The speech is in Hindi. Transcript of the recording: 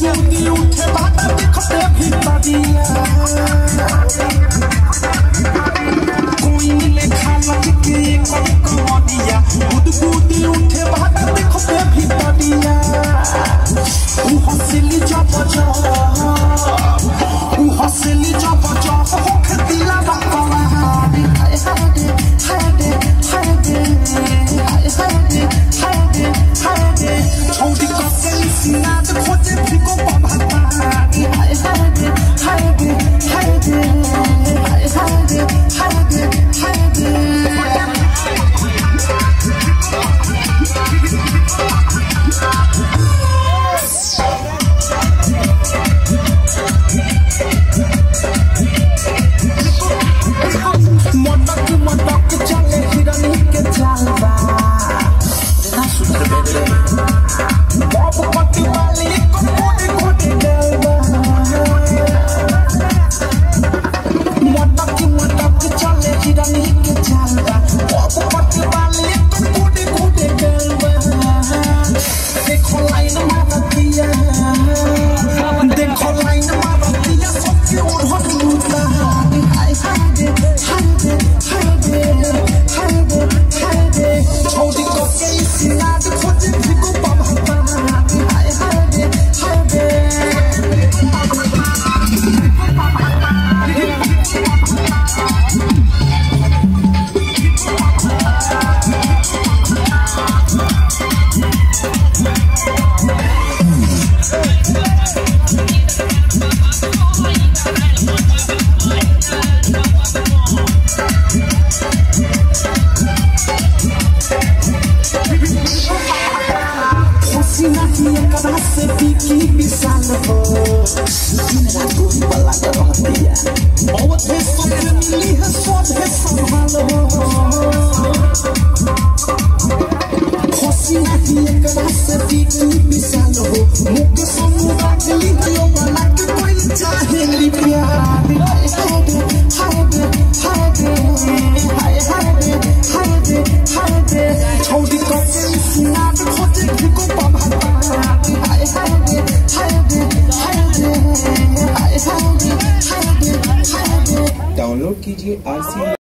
जूँगी उठे बाटा देख प्रेम ही बदिया कोई लेखा लग के एक कमदिया गुद गुदी उठे बाटा देख प्रेम ही बदिया तू हंसिली जब जब विशाल हो दिन रात गोरी बल्ला कर रहतिया अवधे सब मिली है सब है संभाल हो CGIC